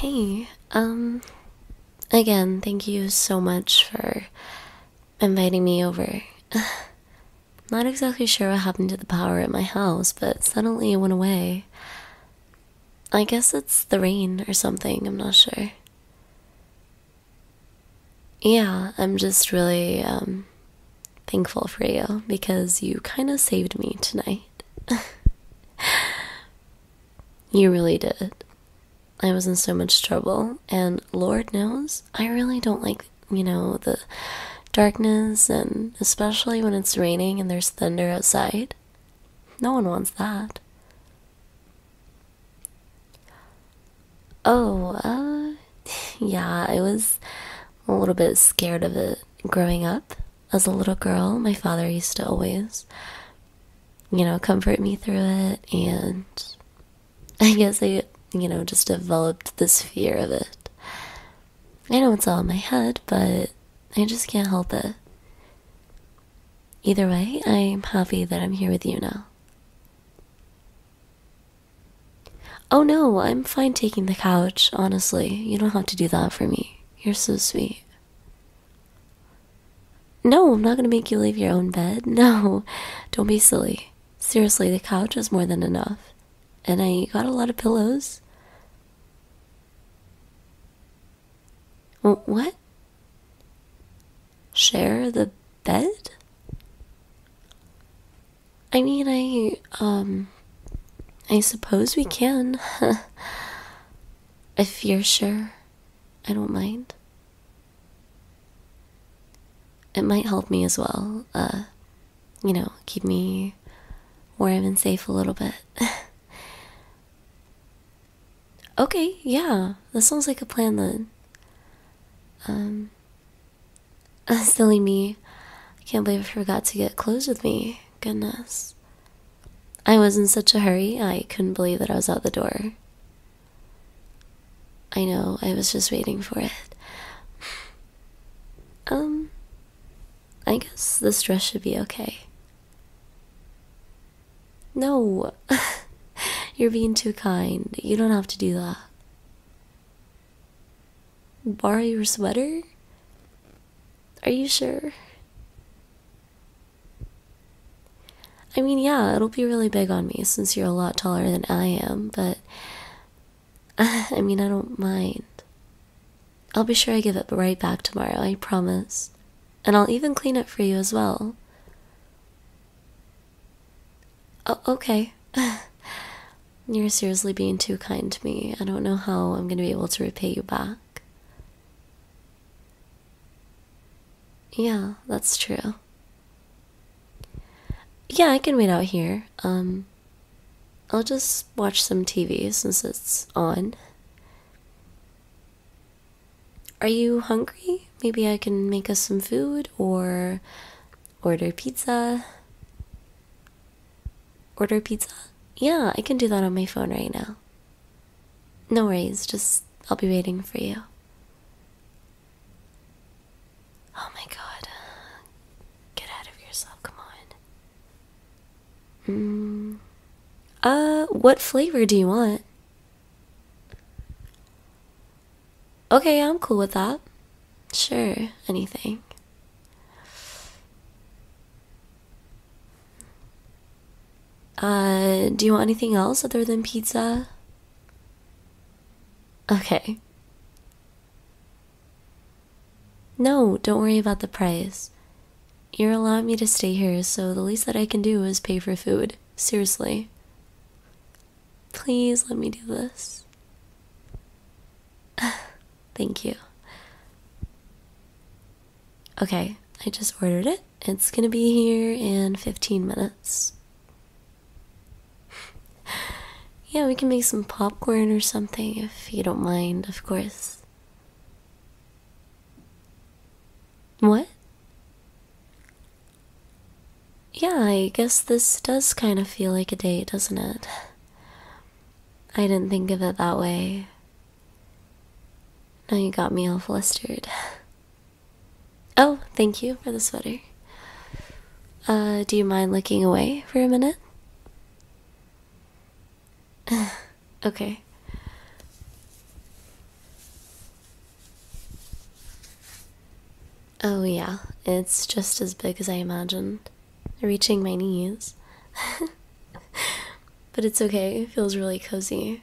Hey, um, again, thank you so much for inviting me over. Not exactly sure what happened to the power at my house, but suddenly it went away. I guess it's the rain or something, I'm not sure. Yeah, I'm just really, um, thankful for you because you kind of saved me tonight. you really did. I was in so much trouble, and Lord knows, I really don't like, you know, the darkness, and especially when it's raining and there's thunder outside. No one wants that. Oh, uh, yeah, I was a little bit scared of it growing up. As a little girl, my father used to always, you know, comfort me through it, and I guess I you know, just developed this fear of it. I know it's all in my head, but I just can't help it. Either way, I'm happy that I'm here with you now. Oh no, I'm fine taking the couch, honestly. You don't have to do that for me. You're so sweet. No, I'm not gonna make you leave your own bed. No, don't be silly. Seriously, the couch is more than enough and I got a lot of pillows. What? Share the bed? I mean, I, um, I suppose we can. if you're sure, I don't mind. It might help me as well, uh, you know, keep me warm and safe a little bit. Okay, yeah, that sounds like a plan then. Um, silly me. I can't believe I forgot to get clothes with me. Goodness. I was in such a hurry, I couldn't believe that I was out the door. I know, I was just waiting for it. Um, I guess this dress should be okay. No. You're being too kind. You don't have to do that. Borrow your sweater? Are you sure? I mean, yeah, it'll be really big on me since you're a lot taller than I am, but I mean, I don't mind. I'll be sure I give it right back tomorrow, I promise. And I'll even clean it for you as well. Oh, okay. You're seriously being too kind to me. I don't know how I'm going to be able to repay you back. Yeah, that's true. Yeah, I can wait out here. Um, I'll just watch some TV since it's on. Are you hungry? Maybe I can make us some food or order pizza. Order pizza? Yeah, I can do that on my phone right now. No worries, just I'll be waiting for you. Oh my god. Get out of yourself, come on. Mm. Uh, what flavor do you want? Okay, I'm cool with that. Sure, anything. Uh, do you want anything else other than pizza? Okay. No, don't worry about the price. You're allowing me to stay here, so the least that I can do is pay for food. Seriously. Please let me do this. Thank you. Okay, I just ordered it. It's gonna be here in 15 minutes. Yeah, we can make some popcorn or something if you don't mind, of course. What? yeah, I guess this does kind of feel like a date, doesn't it? I didn't think of it that way. Now you got me all flustered. Oh, thank you for the sweater. Uh, do you mind looking away for a minute? okay. Oh, yeah, it's just as big as I imagined reaching my knees. but it's okay, it feels really cozy.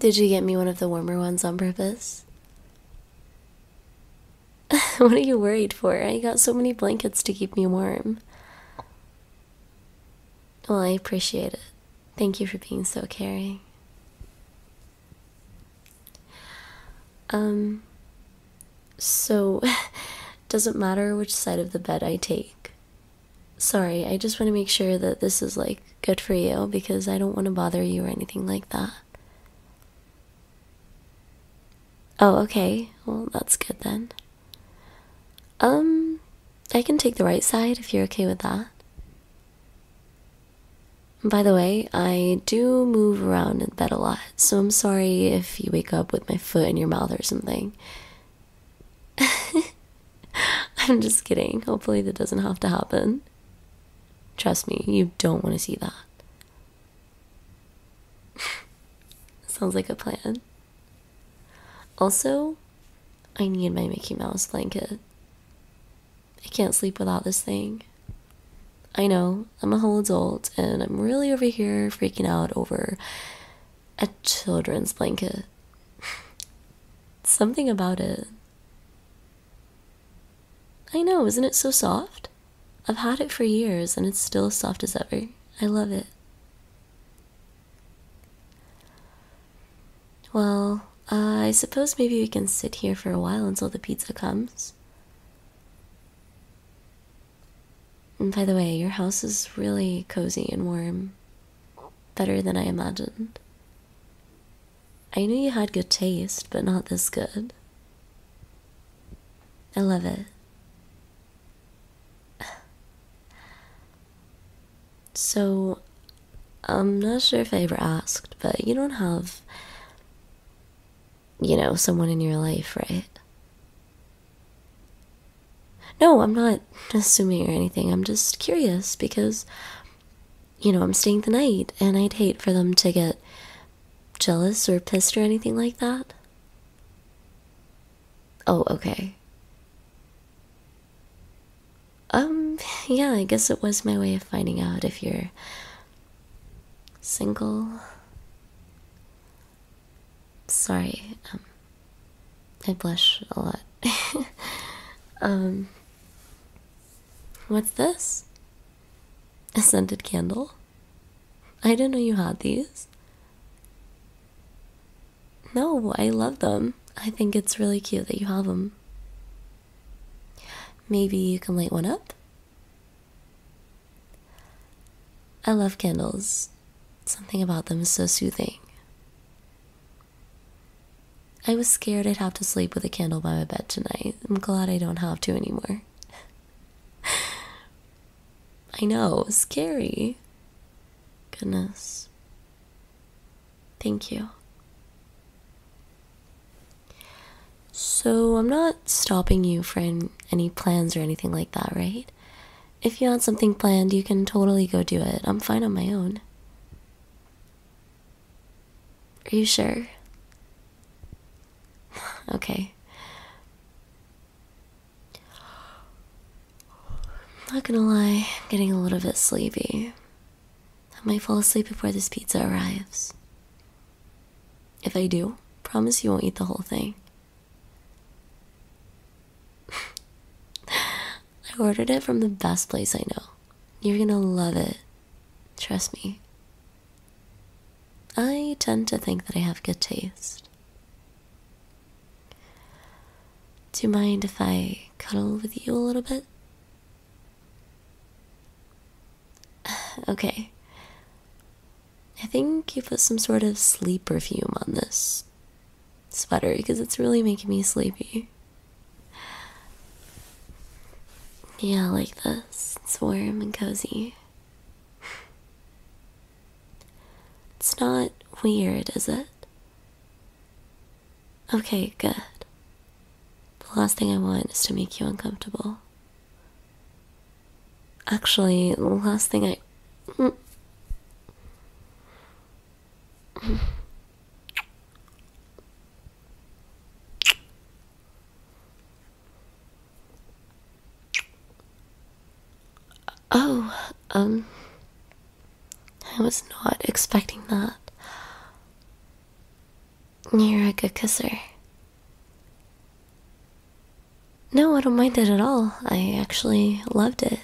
Did you get me one of the warmer ones on purpose? what are you worried for? I got so many blankets to keep me warm. Well, I appreciate it. Thank you for being so caring. Um, so, doesn't matter which side of the bed I take. Sorry, I just want to make sure that this is like good for you because I don't want to bother you or anything like that. Oh, okay. Well, that's good then. Um, I can take the right side if you're okay with that. By the way, I do move around in bed a lot, so I'm sorry if you wake up with my foot in your mouth or something. I'm just kidding. Hopefully, that doesn't have to happen. Trust me, you don't want to see that. Sounds like a plan. Also, I need my Mickey Mouse blanket. I can't sleep without this thing. I know, I'm a whole adult and I'm really over here freaking out over a children's blanket. Something about it. I know, isn't it so soft? I've had it for years and it's still as soft as ever. I love it. Well, uh, I suppose maybe we can sit here for a while until the pizza comes. And by the way, your house is really cozy and warm. Better than I imagined. I knew you had good taste, but not this good. I love it. So, I'm not sure if I ever asked, but you don't have you know, someone in your life, right? No, I'm not assuming or anything. I'm just curious because, you know, I'm staying the night and I'd hate for them to get jealous or pissed or anything like that. Oh, okay. Um, yeah, I guess it was my way of finding out if you're single sorry. Um, I blush a lot. um, what's this? A scented candle? I didn't know you had these. No, I love them. I think it's really cute that you have them. Maybe you can light one up? I love candles. Something about them is so soothing. I was scared I'd have to sleep with a candle by my bed tonight. I'm glad I don't have to anymore. I know, scary. Goodness. Thank you. So, I'm not stopping you for any plans or anything like that, right? If you had something planned, you can totally go do it. I'm fine on my own. Are you sure? okay. Not gonna lie, I'm getting a little bit sleepy. I might fall asleep before this pizza arrives. If I do, promise you won't eat the whole thing. I ordered it from the best place I know. You're gonna love it. Trust me. I tend to think that I have good taste. Do you mind if I cuddle with you a little bit? Okay. I think you put some sort of sleep perfume on this sweater because it's really making me sleepy. Yeah, like this. It's warm and cozy. It's not weird, is it? Okay, good. The last thing I want is to make you uncomfortable. Actually, the last thing I. Mm. Oh, um, I was not expecting that. You're a good kisser. No, I don't mind it at all. I actually loved it.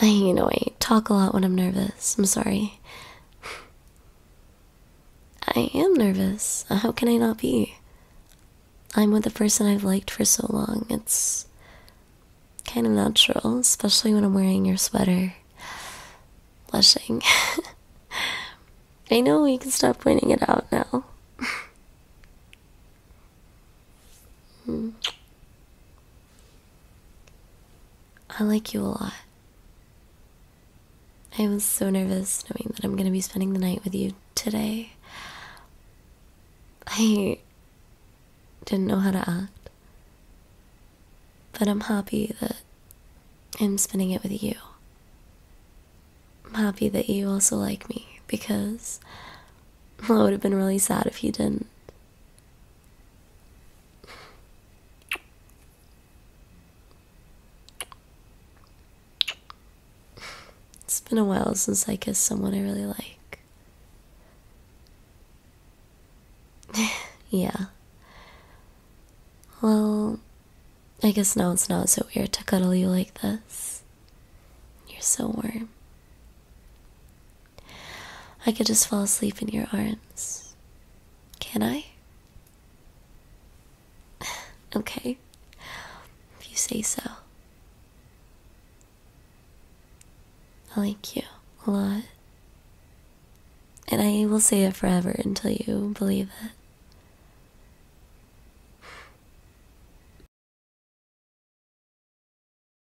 I, you know, I talk a lot when I'm nervous. I'm sorry. I am nervous. How can I not be? I'm with the person I've liked for so long. It's kind of natural, especially when I'm wearing your sweater. Blushing. I know you can stop pointing it out now. Hmm. I like you a lot. I was so nervous knowing that I'm going to be spending the night with you today. I didn't know how to act. But I'm happy that I'm spending it with you. I'm happy that you also like me because it would have been really sad if you didn't. It's been a while since I kissed someone I really like. yeah. Well, I guess now it's not so weird to cuddle you like this. You're so warm. I could just fall asleep in your arms. Can I? okay. If you say so. I like you a lot. And I will say it forever until you believe it.